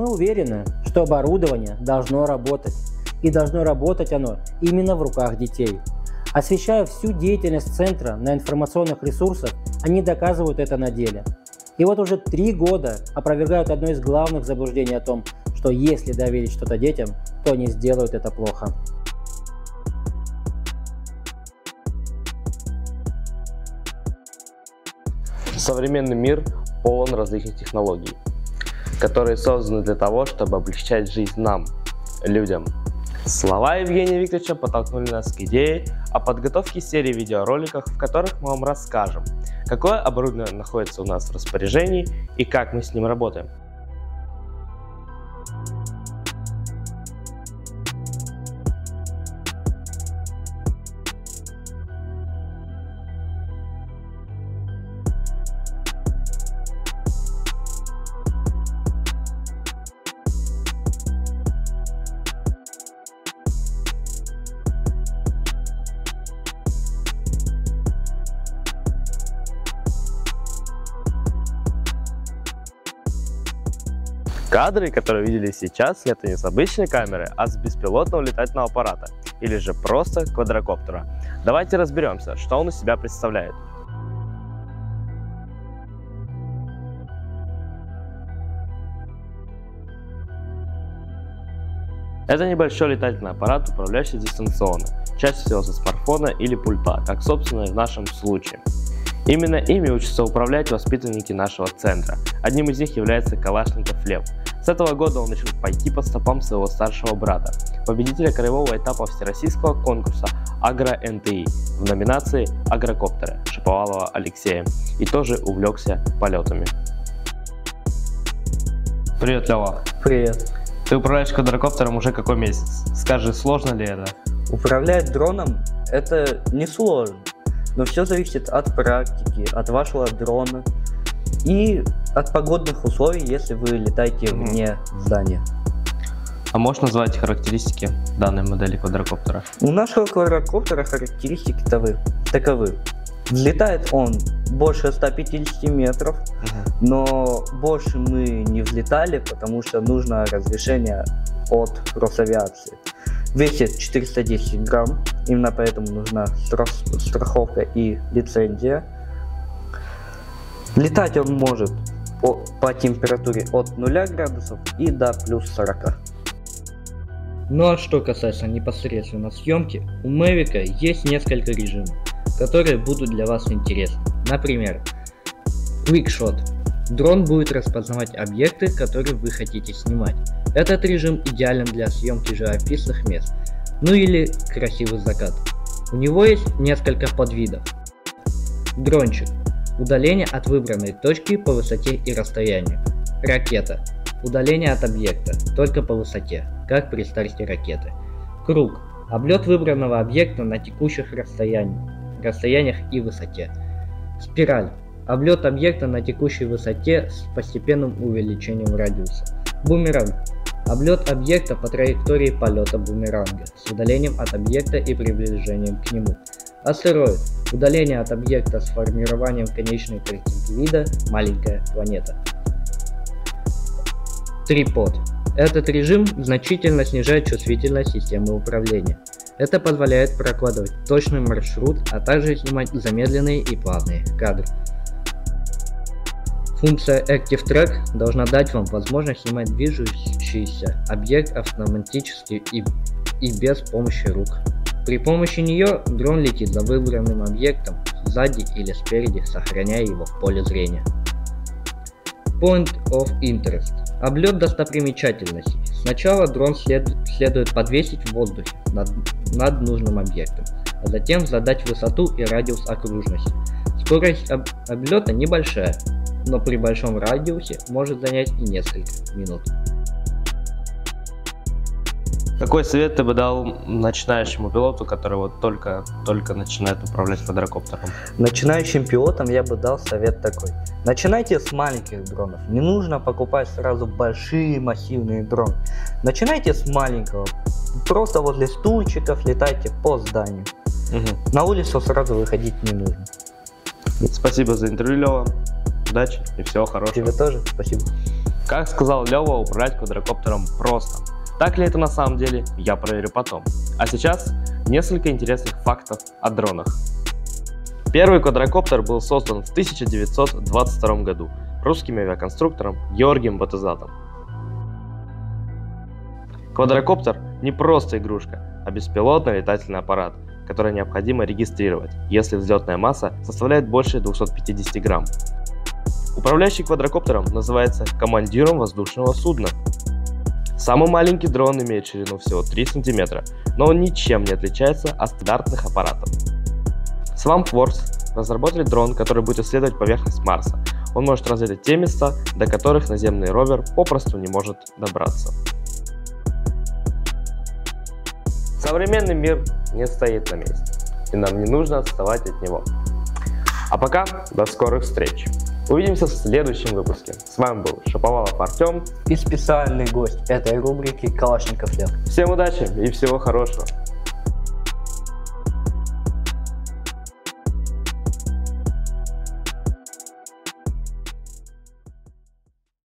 уверены, что оборудование должно работать. И должно работать оно именно в руках детей. Освещая всю деятельность центра на информационных ресурсах, они доказывают это на деле. И вот уже три года опровергают одно из главных заблуждений о том, что если доверить что-то детям, то они сделают это плохо. Современный мир полон различных технологий, которые созданы для того, чтобы облегчать жизнь нам, людям. Слова Евгения Викторовича подтолкнули нас к идее о подготовке серии видеороликов, в которых мы вам расскажем, какое оборудование находится у нас в распоряжении и как мы с ним работаем. Кадры, которые видели сейчас, это не с обычной камеры, а с беспилотного летательного аппарата, или же просто квадрокоптера. Давайте разберемся, что он из себя представляет. Это небольшой летательный аппарат, управляющий дистанционно, чаще всего со смартфона или пульта, как собственно в нашем случае. Именно ими учатся управлять воспитанники нашего центра. Одним из них является Калашников Лев. С этого года он решил пойти по стопам своего старшего брата, победителя краевого этапа всероссийского конкурса Агро-НТИ в номинации «Агрокоптеры» Шиповалова Алексея и тоже увлекся полетами. Привет, Лева. Привет. Ты управляешь квадрокоптером уже какой месяц? Скажи, сложно ли это? Управлять дроном это не сложно. Но все зависит от практики, от вашего дрона и от погодных условий, если вы летаете вне здания. А можешь назвать характеристики данной модели квадрокоптера? У нашего квадрокоптера характеристики таковы. таковы. Взлетает он больше 150 метров, угу. но больше мы не взлетали, потому что нужно разрешение от Росавиации весит 410 грамм, именно поэтому нужна страховка и лицензия. Летать он может по, температуре от 0 градусов и до плюс 40. Ну а что касается непосредственно съемки, у Mavic есть несколько режимов, которые будут для вас интересны. Например, Quick Shot Дрон будет распознавать объекты, которые вы хотите снимать. Этот режим идеален для съемки живописных мест, ну или красивый закат. У него есть несколько подвидов. Дрончик. Удаление от выбранной точки по высоте и расстоянию. Ракета. Удаление от объекта, только по высоте, как при старте ракеты. Круг. Облет выбранного объекта на текущих расстояниях, расстояниях и высоте. Спираль. Облет объекта на текущей высоте с постепенным увеличением радиуса. Бумеранг. Облет объекта по траектории полета бумеранга с удалением от объекта и приближением к нему. Астероид. Удаление от объекта с формированием конечной картинки вида маленькая планета. Трипод. Этот режим значительно снижает чувствительность системы управления. Это позволяет прокладывать точный маршрут, а также снимать замедленные и плавные кадры. Функция Active Track должна дать вам возможность снимать движущийся объект автоматически и, и без помощи рук. При помощи нее дрон летит за выбранным объектом сзади или спереди, сохраняя его в поле зрения. Point of Interest. Облет достопримечательностей. Сначала дрон след, следует подвесить в воздухе над, над нужным объектом, а затем задать высоту и радиус окружности. Скорость об, облета небольшая, но при большом радиусе может занять и несколько минут. Какой совет ты бы дал начинающему пилоту, который вот только, только начинает управлять квадрокоптером? Начинающим пилотам я бы дал совет такой. Начинайте с маленьких дронов. Не нужно покупать сразу большие массивные дроны. Начинайте с маленького. Просто возле стульчиков летайте по зданию. Угу. На улицу сразу выходить не нужно. Спасибо за интервью, Лева. Удачи и всего хорошего. Тебе тоже. Спасибо. Как сказал Лева, управлять квадрокоптером просто. Так ли это на самом деле, я проверю потом. А сейчас несколько интересных фактов о дронах. Первый квадрокоптер был создан в 1922 году русским авиаконструктором Георгием Батызатом. Квадрокоптер не просто игрушка, а беспилотный летательный аппарат, который необходимо регистрировать, если взлетная масса составляет больше 250 грамм. Управляющий квадрокоптером называется командиром воздушного судна. Самый маленький дрон имеет ширину всего 3 см, но он ничем не отличается от стандартных аппаратов. Swampworks разработали дрон, который будет исследовать поверхность Марса. Он может разведать те места, до которых наземный ровер попросту не может добраться. Современный мир не стоит на месте, и нам не нужно отставать от него. А пока до скорых встреч! Увидимся в следующем выпуске. С вами был Шаповалов Артем и специальный гость этой рубрики Калашников Лев. Всем удачи и всего хорошего!